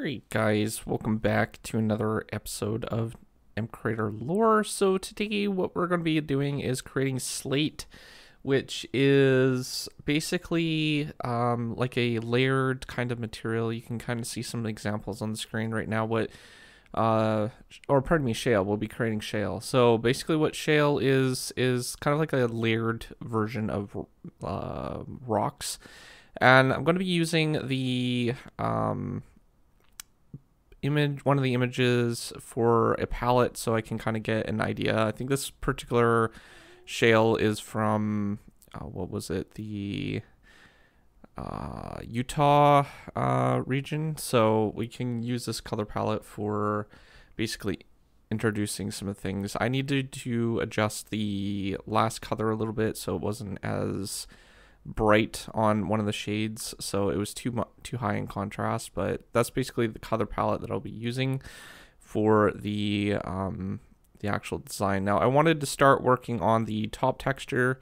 Alright guys, welcome back to another episode of mcreator lore. So today what we're going to be doing is creating Slate, which is basically um, like a layered kind of material. You can kind of see some examples on the screen right now what uh, or pardon me, shale. We'll be creating shale. So basically, what shale is is kind of like a layered version of uh, rocks, and I'm going to be using the um, image, one of the images for a palette, so I can kind of get an idea. I think this particular shale is from uh, what was it? The uh, Utah uh, region. So we can use this color palette for basically introducing some of the things. I needed to adjust the last color a little bit so it wasn't as bright on one of the shades so it was too too high in contrast but that's basically the color palette that I'll be using for the um, the actual design. Now I wanted to start working on the top texture.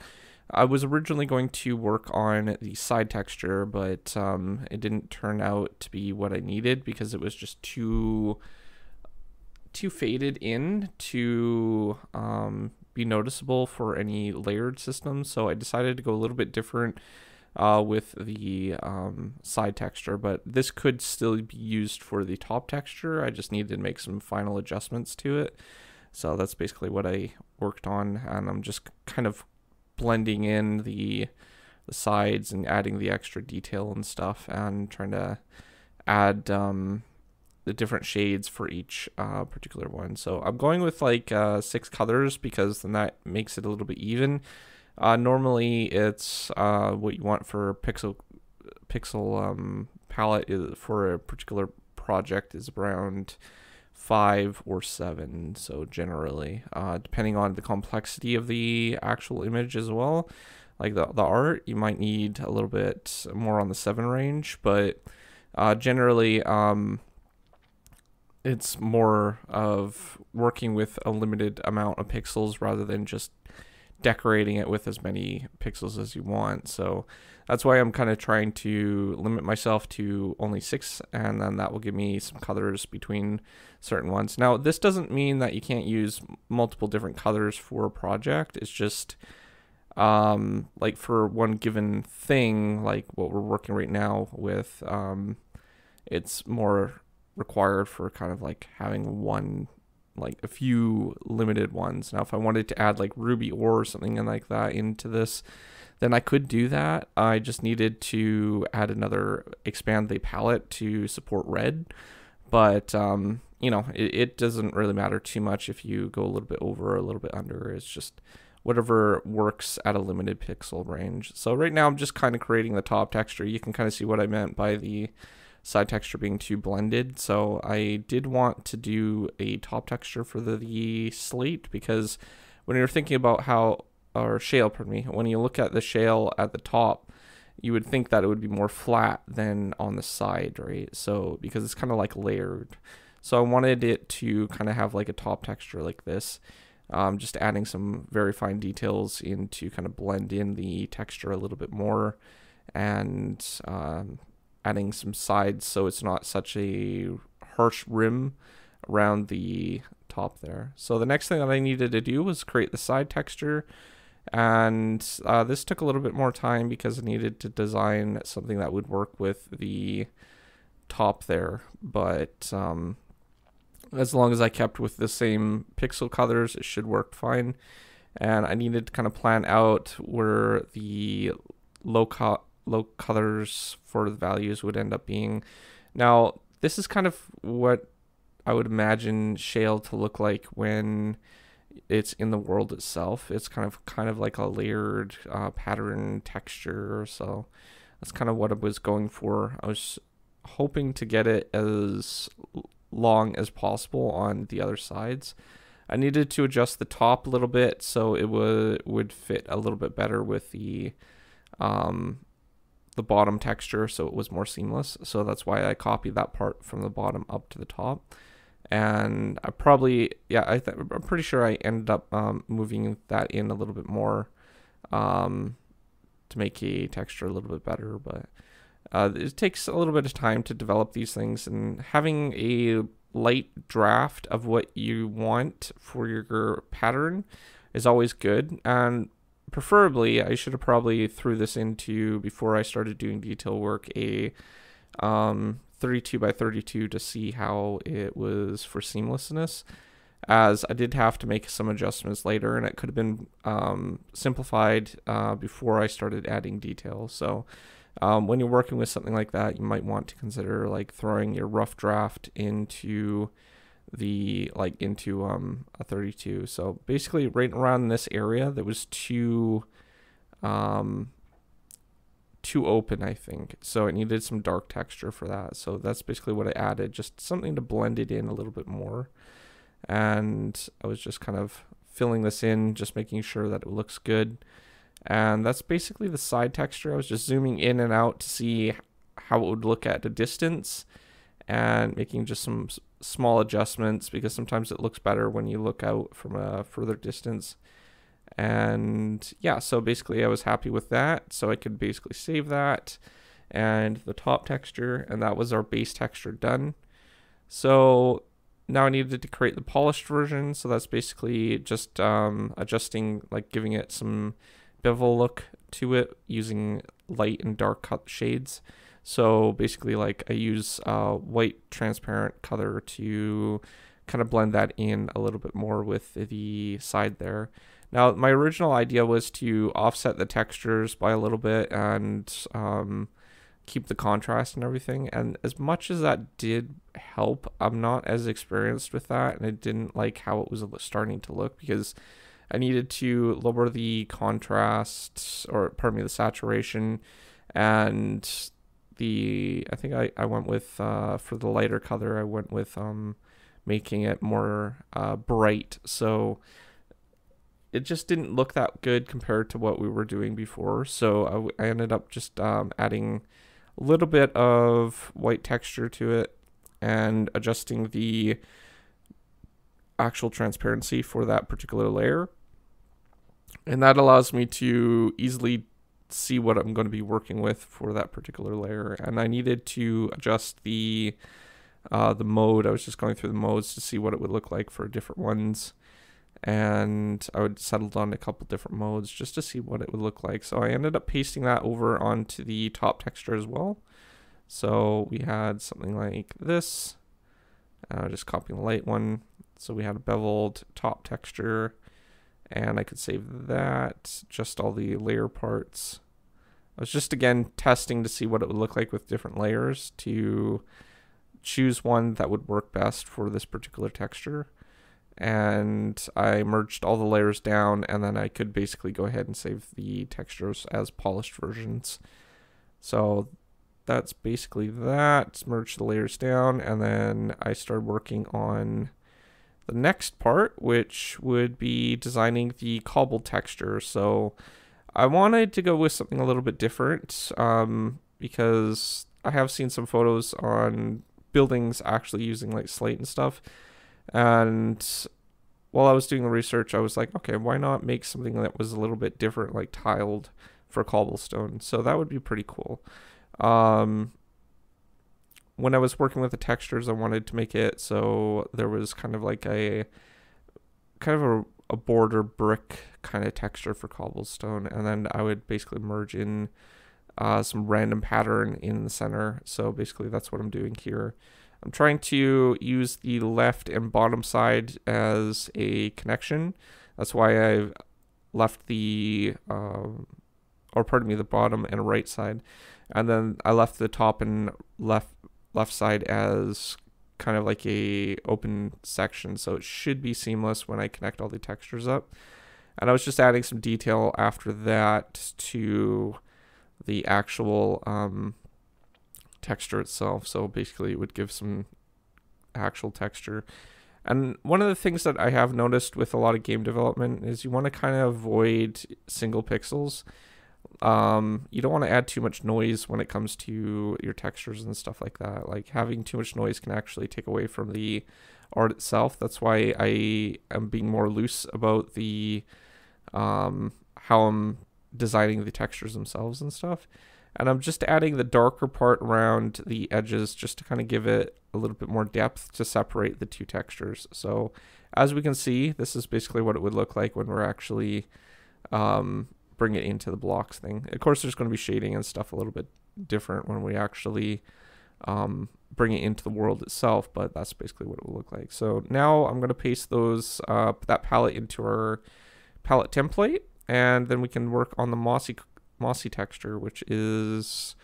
I was originally going to work on the side texture but um, it didn't turn out to be what I needed because it was just too too faded in to um, be noticeable for any layered systems. So I decided to go a little bit different uh, with the um, side texture, but this could still be used for the top texture. I just needed to make some final adjustments to it. So that's basically what I worked on, and I'm just kind of blending in the the sides and adding the extra detail and stuff, and trying to add um, the different shades for each uh, particular one. So I'm going with like uh, six colors because then that makes it a little bit even. Uh, normally it's uh, what you want for pixel pixel um, palette is for a particular project is around five or seven. So generally, uh, depending on the complexity of the actual image as well, like the the art, you might need a little bit more on the seven range, but uh, generally. Um, it's more of working with a limited amount of pixels rather than just decorating it with as many pixels as you want. So that's why I'm kind of trying to limit myself to only six, and then that will give me some colors between certain ones. Now, this doesn't mean that you can't use multiple different colors for a project. It's just um, like for one given thing, like what we're working right now with, um, it's more required for kind of like having one like a few limited ones. Now if I wanted to add like ruby or something like that into this, then I could do that. I just needed to add another expand the palette to support red. But um, you know, it, it doesn't really matter too much if you go a little bit over or a little bit under. It's just whatever works at a limited pixel range. So right now I'm just kind of creating the top texture. You can kind of see what I meant by the side texture being too blended. So I did want to do a top texture for the, the slate because when you're thinking about how, or shale, pardon me, when you look at the shale at the top, you would think that it would be more flat than on the side, right? So because it's kind of like layered. So I wanted it to kind of have like a top texture like this. Um, just adding some very fine details in to kind of blend in the texture a little bit more and um, adding some sides so it's not such a harsh rim around the top there. So the next thing that I needed to do was create the side texture and uh, this took a little bit more time because I needed to design something that would work with the top there but um, as long as I kept with the same pixel colors it should work fine and I needed to kind of plan out where the low co low colors for the values would end up being. Now, this is kind of what I would imagine shale to look like when it's in the world itself. It's kind of kind of like a layered uh, pattern texture. So that's kind of what I was going for. I was hoping to get it as long as possible on the other sides. I needed to adjust the top a little bit so it would would fit a little bit better with the um, the bottom texture so it was more seamless. So that's why I copied that part from the bottom up to the top. And I probably, yeah, I I'm pretty sure I ended up um, moving that in a little bit more um, to make a texture a little bit better. But uh, it takes a little bit of time to develop these things, and having a light draft of what you want for your pattern is always good. And preferably, I should have probably threw this into before I started doing detail work a um, 32 by 32 to see how it was for seamlessness as I did have to make some adjustments later and it could have been um, simplified uh, before I started adding details. So um, when you're working with something like that, you might want to consider like throwing your rough draft into the like into um, a 32. So basically right around this area that was too um, too open, I think. So it needed some dark texture for that. So that's basically what I added, just something to blend it in a little bit more. And I was just kind of filling this in, just making sure that it looks good. And that's basically the side texture. I was just zooming in and out to see how it would look at a distance and making just some small adjustments because sometimes it looks better when you look out from a further distance. And yeah, so basically I was happy with that. So I could basically save that and the top texture, and that was our base texture done. So now I needed to create the polished version. So that's basically just um, adjusting, like giving it some bevel look to it using light and dark shades. So basically like I use uh, white transparent color to kind of blend that in a little bit more with the side there. Now, my original idea was to offset the textures by a little bit and um, keep the contrast and everything. And as much as that did help, I'm not as experienced with that, and it didn't like how it was starting to look because I needed to lower the contrast, or pardon me, the saturation, and the I think I I went with uh, for the lighter color I went with um making it more uh, bright so it just didn't look that good compared to what we were doing before. So I, ended up just um, adding a little bit of white texture to it and adjusting the actual transparency for that particular layer. And that allows me to easily see what I'm going to be working with for that particular layer. And I needed to adjust the uh, the mode. I was just going through the modes to see what it would look like for different ones and I would settled on a couple different modes just to see what it would look like. So I ended up pasting that over onto the top texture as well. So we had something like this. Uh, just copying the light one. So we had a beveled top texture and I could save that, just all the layer parts. I was just again testing to see what it would look like with different layers to choose one that would work best for this particular texture and I merged all the layers down and then I could basically go ahead and save the textures as polished versions. So that's basically that. Merge the layers down and then I started working on the next part, which would be designing the cobble texture. So I wanted to go with something a little bit different um, because I have seen some photos on buildings actually using like slate and stuff and while I was doing the research, I was like, okay, why not make something that was a little bit different, like tiled for cobblestone? So that would be pretty cool. Um, when I was working with the textures, I wanted to make it so there was kind of like a kind of a, a border brick kind of texture for cobblestone, and then I would basically merge in uh, some random pattern in the center. So basically, that's what I'm doing here. I'm trying to use the left and bottom side as a connection. That's why I've left the, um, or pardon me, the bottom and right side. And then I left the top and left left side as kind of like a open section. So it should be seamless when I connect all the textures up. And I was just adding some detail after that to the actual um, texture itself. So basically, it would give some actual texture. And one of the things that I have noticed with a lot of game development is you want to kind of avoid single pixels. Um, you don't want to add too much noise when it comes to your textures and stuff like that. Like having too much noise can actually take away from the art itself. That's why I am being more loose about the um, how I'm designing the textures themselves and stuff. And I'm just adding the darker part around the edges just to kind of give it a little bit more depth to separate the two textures. So as we can see, this is basically what it would look like when we're actually um, bring it into the blocks thing. Of course, there's going to be shading and stuff a little bit different when we actually um, bring it into the world itself, but that's basically what it will look like. So now I'm going to paste those uh, that palette into our palette template, and then we can work on the mossy mossy texture, which is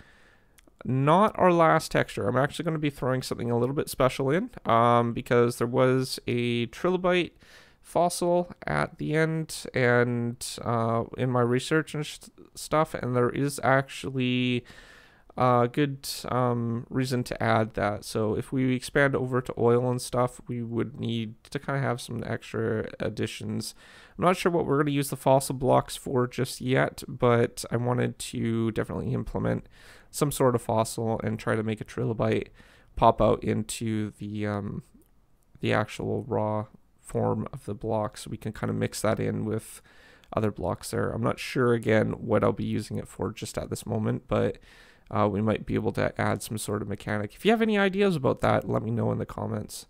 not our last texture. I'm actually going to be throwing something a little bit special in um, because there was a trilobite fossil at the end and uh, in my research and stuff, and there is actually a good um, reason to add that. So if we expand over to oil and stuff, we would need to kind of have some extra additions. I'm not sure what we're going to use the fossil blocks for just yet, but I wanted to definitely implement some sort of fossil and try to make a trilobite pop out into the um, the actual raw form of the block so we can kind of mix that in with other blocks there. I'm not sure again what I'll be using it for just at this moment, but uh, we might be able to add some sort of mechanic. If you have any ideas about that, let me know in the comments.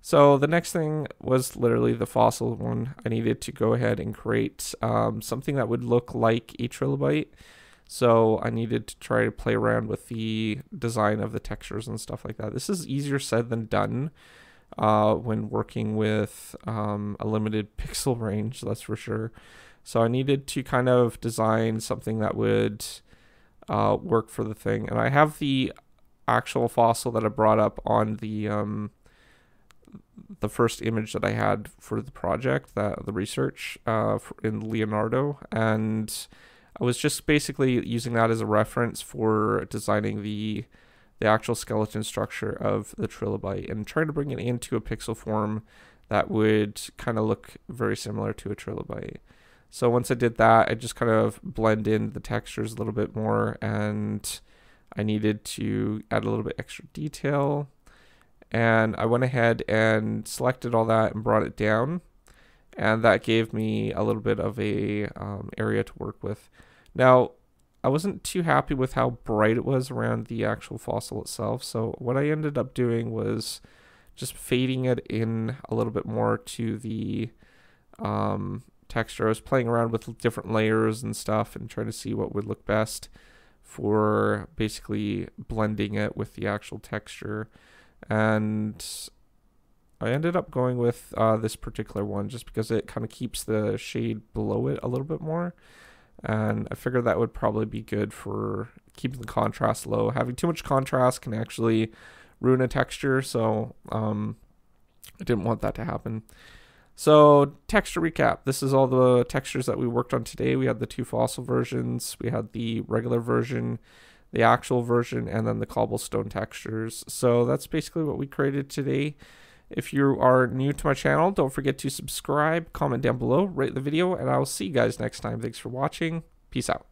So the next thing was literally the fossil one. I needed to go ahead and create um, something that would look like a trilobite. So I needed to try to play around with the design of the textures and stuff like that. This is easier said than done uh, when working with um, a limited pixel range, that's for sure. So I needed to kind of design something that would uh, work for the thing. And I have the actual fossil that I brought up on the um, the first image that I had for the project, that the research uh, in Leonardo, and I was just basically using that as a reference for designing the the actual skeleton structure of the trilobite and trying to bring it into a pixel form that would kind of look very similar to a trilobite. So once I did that, I just kind of blend in the textures a little bit more and I needed to add a little bit extra detail. And I went ahead and selected all that and brought it down. And that gave me a little bit of a um, area to work with. Now, I wasn't too happy with how bright it was around the actual fossil itself. So what I ended up doing was just fading it in a little bit more to the um, texture. I was playing around with different layers and stuff and trying to see what would look best for basically blending it with the actual texture. And I ended up going with uh, this particular one just because it kind of keeps the shade below it a little bit more and I figured that would probably be good for keeping the contrast low. Having too much contrast can actually ruin a texture, so um, I didn't want that to happen. So texture recap. This is all the textures that we worked on today. We had the two fossil versions, we had the regular version, the actual version, and then the cobblestone textures. So that's basically what we created today. If you are new to my channel, don't forget to subscribe, comment down below, rate the video, and I will see you guys next time. Thanks for watching. Peace out.